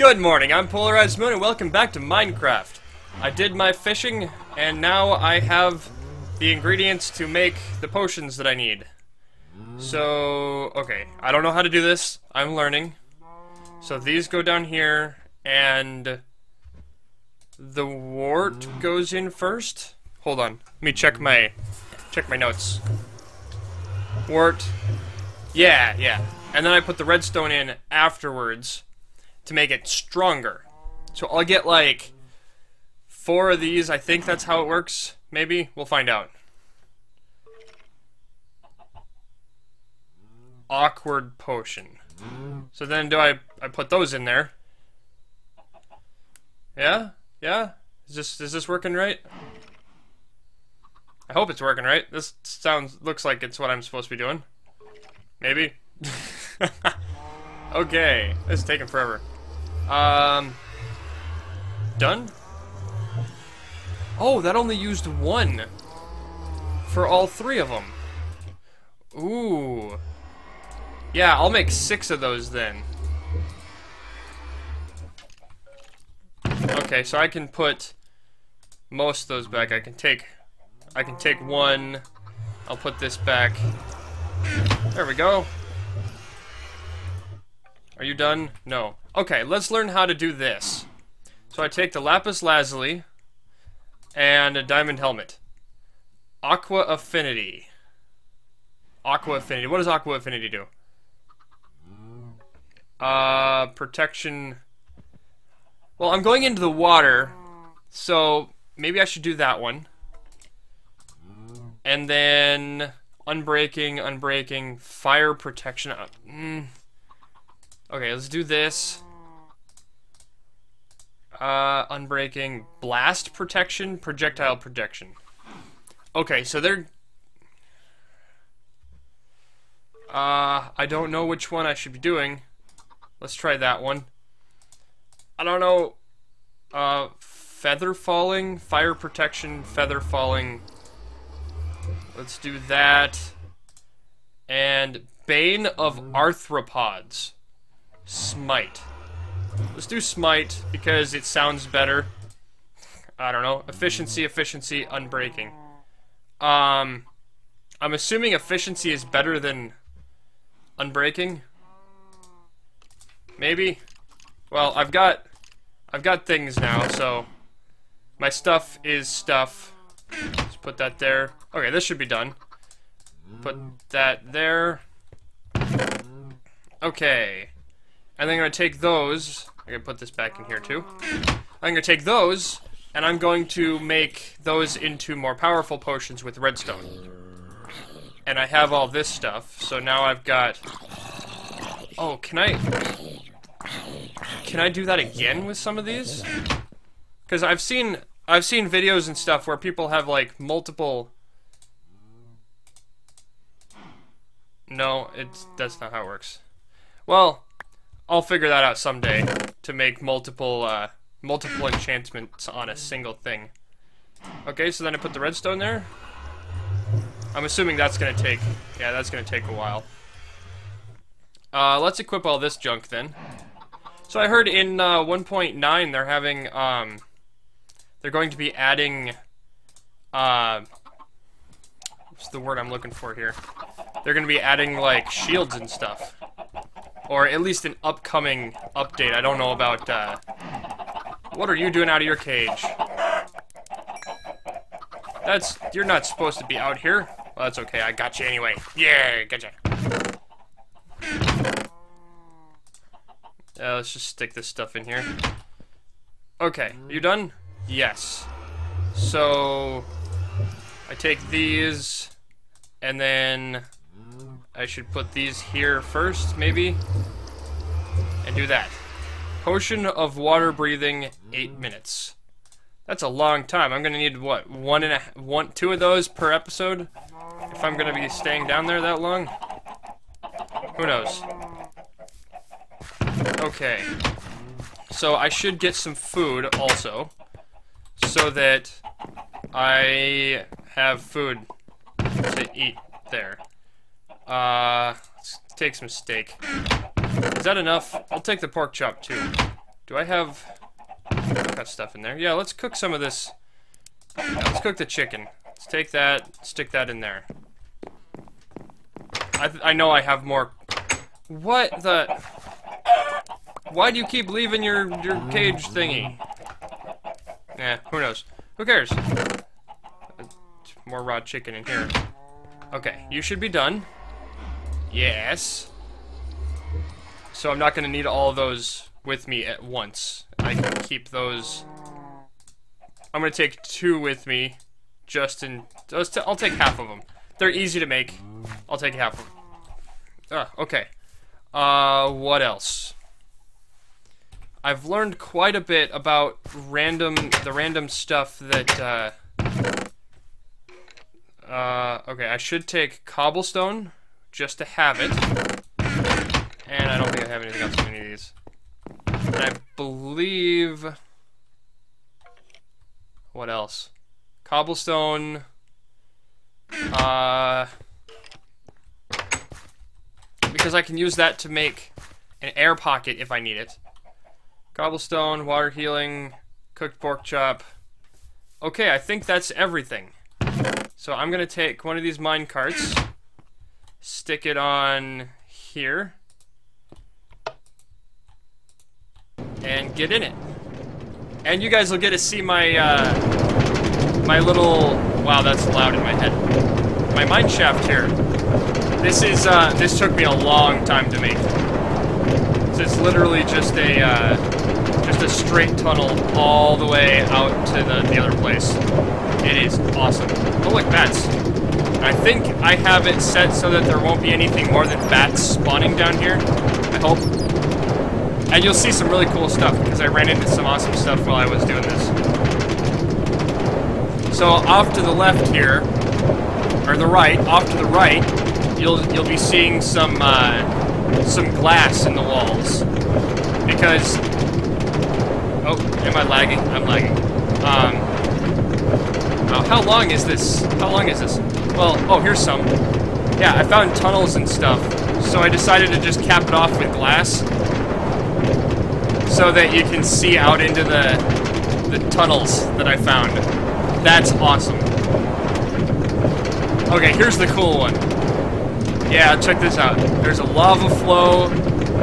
Good morning, I'm Polarized Moon and welcome back to Minecraft. I did my fishing and now I have the ingredients to make the potions that I need. So, okay, I don't know how to do this. I'm learning. So these go down here and the wart goes in first. Hold on. Let me check my check my notes. Wart. Yeah, yeah. And then I put the redstone in afterwards to make it stronger. So I'll get like four of these. I think that's how it works. Maybe. We'll find out. Awkward potion. So then do I I put those in there? Yeah? Yeah? Is this is this working right? I hope it's working right. This sounds looks like it's what I'm supposed to be doing. Maybe. okay, this is taking forever. Um, done. Oh, that only used one for all three of them. Ooh. Yeah, I'll make six of those then. Okay, so I can put most of those back. I can take I can take one. I'll put this back. There we go. Are you done? No. Okay, let's learn how to do this. So I take the lapis lazuli and a diamond helmet. Aqua affinity. Aqua affinity. What does aqua affinity do? Uh, protection. Well, I'm going into the water, so maybe I should do that one. And then unbreaking, unbreaking, fire protection. Uh, mm. Okay, let's do this. Uh, unbreaking, blast protection, projectile protection. Okay, so they're... Uh, I don't know which one I should be doing. Let's try that one. I don't know. Uh, feather falling, fire protection, feather falling. Let's do that. And Bane of Arthropods. Smite. Let's do Smite because it sounds better. I don't know. Efficiency, efficiency, unbreaking. Um, I'm assuming efficiency is better than unbreaking. Maybe. Well, I've got, I've got things now, so my stuff is stuff. Let's put that there. Okay, this should be done. Put that there. Okay. And then I'm going to take those. I'm going to put this back in here too. I'm going to take those, and I'm going to make those into more powerful potions with redstone. And I have all this stuff, so now I've got... Oh, can I... Can I do that again with some of these? Because I've seen I've seen videos and stuff where people have like multiple. No, it's that's not how it works. Well, I'll figure that out someday to make multiple uh, multiple enchantments on a single thing. Okay, so then I put the redstone there. I'm assuming that's gonna take. Yeah, that's gonna take a while. Uh, let's equip all this junk then. So I heard in uh, 1.9 they're having, um, they're going to be adding, uh, what's the word I'm looking for here? They're to be adding, like, shields and stuff. Or at least an upcoming update. I don't know about, uh, what are you doing out of your cage? That's, you're not supposed to be out here. Well, that's okay, I got you anyway. Yeah, gotcha. Uh, let's just stick this stuff in here. Okay, you done? Yes. So, I take these, and then I should put these here first, maybe? And do that. Potion of water breathing, eight minutes. That's a long time. I'm gonna need, what, one and a, one, two of those per episode? If I'm gonna be staying down there that long? Who knows? Okay. So I should get some food also. So that I have food to eat there. Uh, let's take some steak. Is that enough? I'll take the pork chop too. Do I have got stuff in there? Yeah, let's cook some of this. Let's cook the chicken. Let's take that, stick that in there. I, I know I have more. What the? Why do you keep leaving your your cage thingy? Yeah, who knows? Who cares? More raw chicken in here. Okay, you should be done. Yes. So I'm not going to need all those with me at once. I can keep those... I'm going to take two with me, just in... I'll take half of them. They're easy to make. I'll take half of them. Ah, okay. Uh, what else? I've learned quite a bit about random, the random stuff that, uh, uh, okay, I should take cobblestone just to have it. And I don't think I have anything else in any of these. And I believe... What else? Cobblestone. Uh... Because I can use that to make an air pocket if I need it. Cobblestone, water healing, cooked pork chop. Okay, I think that's everything. So I'm gonna take one of these mine carts, stick it on here, and get in it. And you guys will get to see my, uh, my little, wow, that's loud in my head. My mine shaft here. This is, uh, this took me a long time to make. So it's literally just a, uh, just a straight tunnel all the way out to the, the other place. It is awesome. Oh, look, bats. I think I have it set so that there won't be anything more than bats spawning down here. I hope. And you'll see some really cool stuff, because I ran into some awesome stuff while I was doing this. So, off to the left here, or the right, off to the right, you'll you'll be seeing some, uh, some glass in the walls. Because... Oh, am I lagging? I'm lagging. Um, Oh, how long is this? How long is this? Well, oh, here's some. Yeah, I found tunnels and stuff, so I decided to just cap it off with glass so that you can see out into the the tunnels that I found. That's awesome. Okay, here's the cool one. Yeah, check this out. There's a lava flow.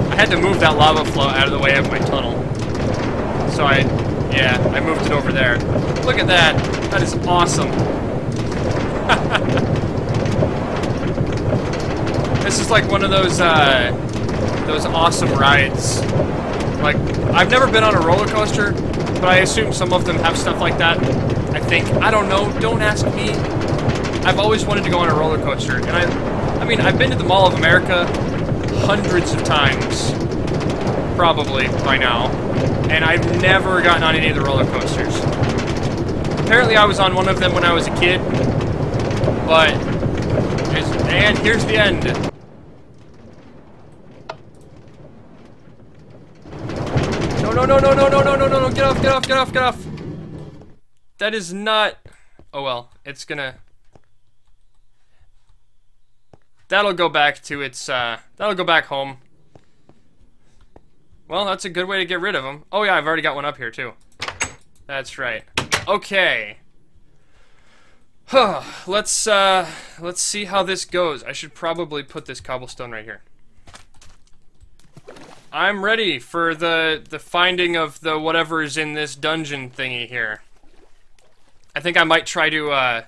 I had to move that lava flow out of the way of my tunnel. So I, yeah, I moved it over there. Look at that. That is awesome. this is like one of those, uh, those awesome rides. Like, I've never been on a roller coaster, but I assume some of them have stuff like that. I think. I don't know. Don't ask me. I've always wanted to go on a roller coaster, and I, I mean, I've been to the Mall of America hundreds of times, probably by now, and I've never gotten on any of the roller coasters. Apparently I was on one of them when I was a kid. But, and here's the end. No, no, no, no, no, no, no, no, no, no, get off, get off, get off, get off. That is not, oh well, it's gonna, that'll go back to its, uh, that'll go back home. Well, that's a good way to get rid of them. Oh yeah, I've already got one up here too. That's right. Okay. Let's uh let's see how this goes. I should probably put this cobblestone right here. I'm ready for the the finding of the whatever is in this dungeon thingy here. I think I might try to uh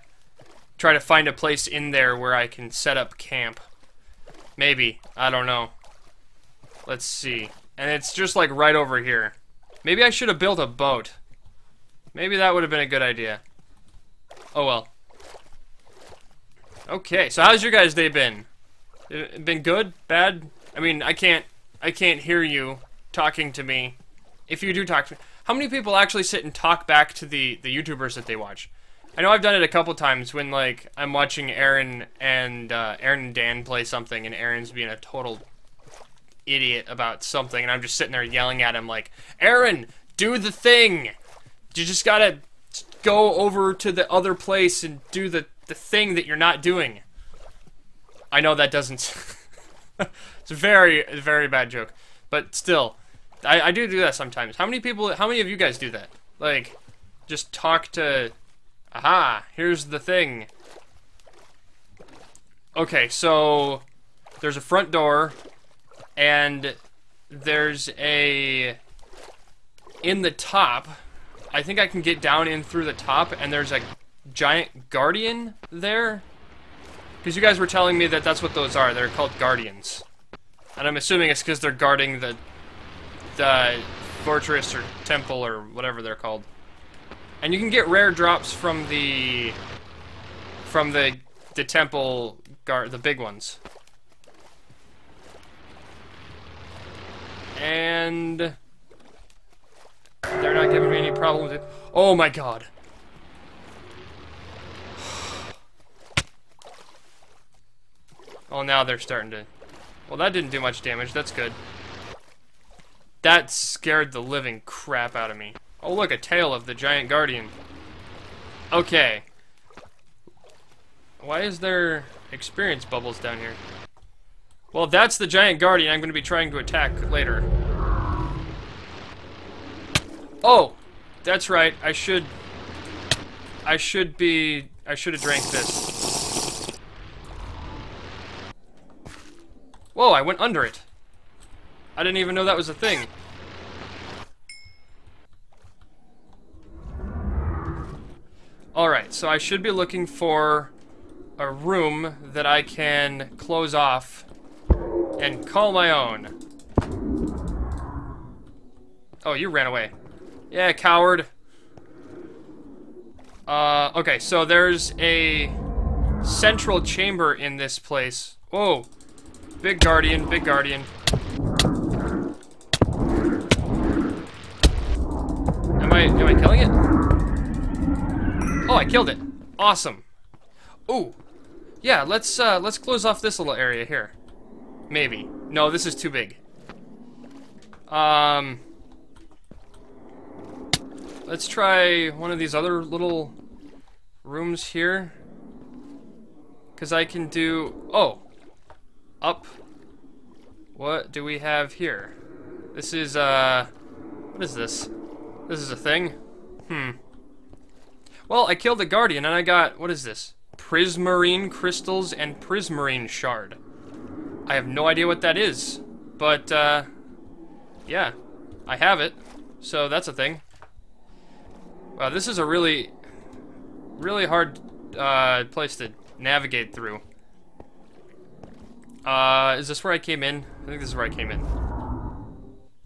try to find a place in there where I can set up camp. Maybe. I don't know. Let's see. And it's just like right over here. Maybe I should have built a boat. Maybe that would have been a good idea. Oh well. Okay, so how's your guys' day been? It been good? Bad? I mean, I can't I can't hear you talking to me. If you do talk to me. How many people actually sit and talk back to the, the YouTubers that they watch? I know I've done it a couple times when, like, I'm watching Aaron and, uh, Aaron and Dan play something and Aaron's being a total idiot about something and I'm just sitting there yelling at him like, Aaron, do the thing! You just gotta go over to the other place and do the, the thing that you're not doing. I know that doesn't... it's a very, very bad joke. But still, I, I do do that sometimes. How many people, how many of you guys do that? Like, just talk to, aha, here's the thing. Okay, so there's a front door, and there's a, in the top, I think I can get down in through the top, and there's a giant guardian there. Because you guys were telling me that that's what those are. They're called guardians. And I'm assuming it's because they're guarding the, the fortress or temple or whatever they're called. And you can get rare drops from the, from the, the temple guard, the big ones. And they're not giving me any problems. Oh my god. Oh, now they're starting to... Well, that didn't do much damage. That's good. That scared the living crap out of me. Oh, look, a tail of the giant guardian. Okay. Why is there experience bubbles down here? Well, that's the giant guardian I'm going to be trying to attack later. Oh! That's right, I should... I should be... I should have drank this. Whoa, I went under it. I didn't even know that was a thing. Alright, so I should be looking for a room that I can close off and call my own. Oh, you ran away. Yeah, coward. Uh, okay, so there's a central chamber in this place. Whoa. Big guardian, big guardian. Am I, am I killing it? Oh, I killed it. Awesome. Ooh. Yeah, let's, uh, let's close off this little area here. Maybe. No, this is too big. Um... Let's try one of these other little rooms here. Because I can do... Oh! Up. What do we have here? This is, uh... What is this? This is a thing? Hmm. Well, I killed the Guardian and I got... What is this? Prismarine Crystals and Prismarine Shard. I have no idea what that is. But, uh... Yeah. I have it. So that's a thing. Wow, this is a really, really hard uh, place to navigate through. Uh, is this where I came in? I think this is where I came in.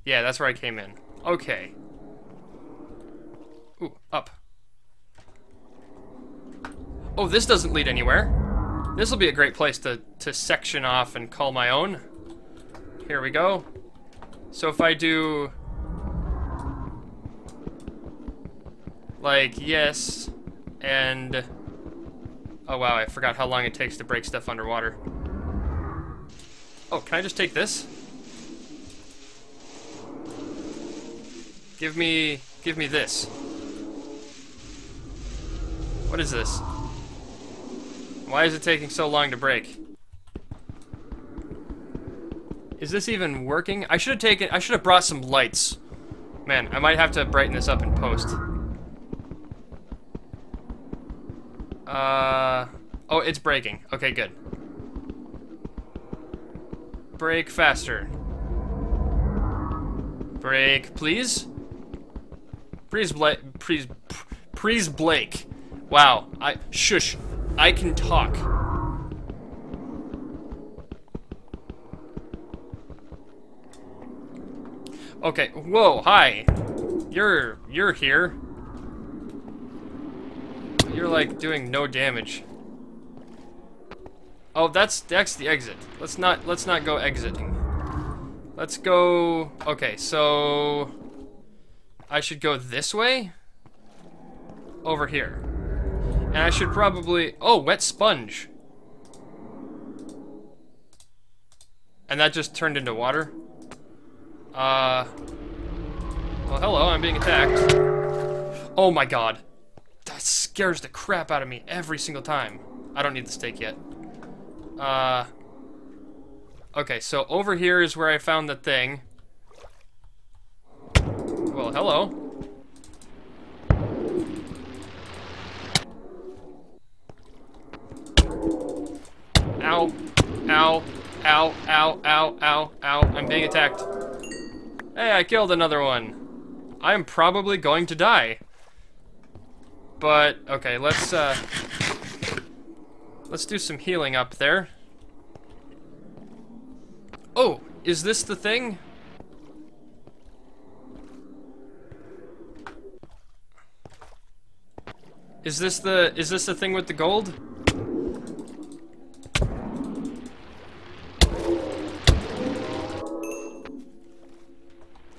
Yeah, that's where I came in. Okay. Ooh, up. Oh, this doesn't lead anywhere. This will be a great place to, to section off and call my own. Here we go. So if I do Like, yes, and... Oh wow, I forgot how long it takes to break stuff underwater. Oh, can I just take this? Give me... give me this. What is this? Why is it taking so long to break? Is this even working? I should have taken- I should have brought some lights. Man, I might have to brighten this up in post. Uh, oh, it's breaking. Okay, good. Break faster. Break, please. Please, Blake. Please, please, Blake. Wow. I shush. I can talk. Okay. Whoa. Hi. You're you're here. You're like doing no damage. Oh, that's that's the exit. Let's not let's not go exiting. Let's go. Okay, so I should go this way over here. And I should probably Oh, wet sponge. And that just turned into water. Uh Well, hello, I'm being attacked. Oh my god. That scares the crap out of me every single time. I don't need the steak yet. Uh, okay, so over here is where I found the thing. Well, hello. Ow. Ow. Ow. Ow. Ow. Ow. Ow. I'm being attacked. Hey, I killed another one. I'm probably going to die. But, okay, let's, uh... Let's do some healing up there. Oh, is this the thing? Is this the is this the thing with the gold?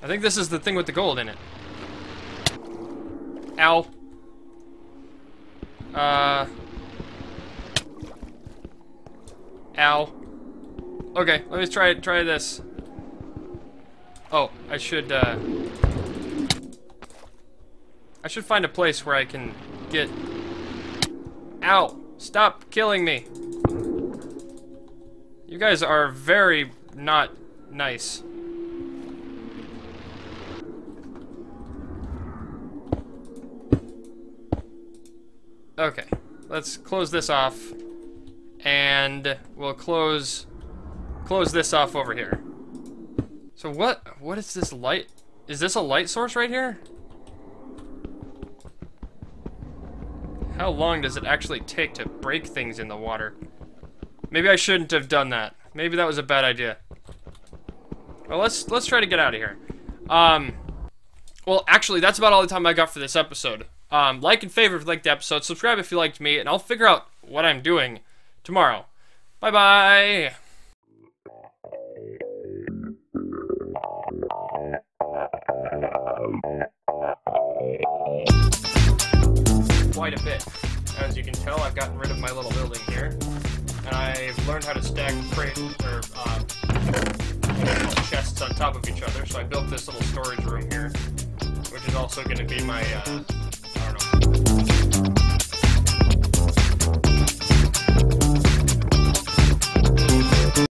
I think this is the thing with the gold in it. Ow. Uh. Ow. Okay, let me try try this. Oh, I should uh I should find a place where I can get Ow! Stop killing me. You guys are very not nice. Okay, let's close this off. And we'll close close this off over here. So what what is this light? Is this a light source right here? How long does it actually take to break things in the water? Maybe I shouldn't have done that. Maybe that was a bad idea. Well, let's let's try to get out of here. Um, well, actually, that's about all the time I got for this episode. Um, like and favor if you liked the episode. Subscribe if you liked me, and I'll figure out what I'm doing tomorrow. Bye bye. Quite a bit. As you can tell, I've gotten rid of my little building here, and I've learned how to stack crate or uh, chests on top of each other. So I built this little storage room here, which is also going to be my uh,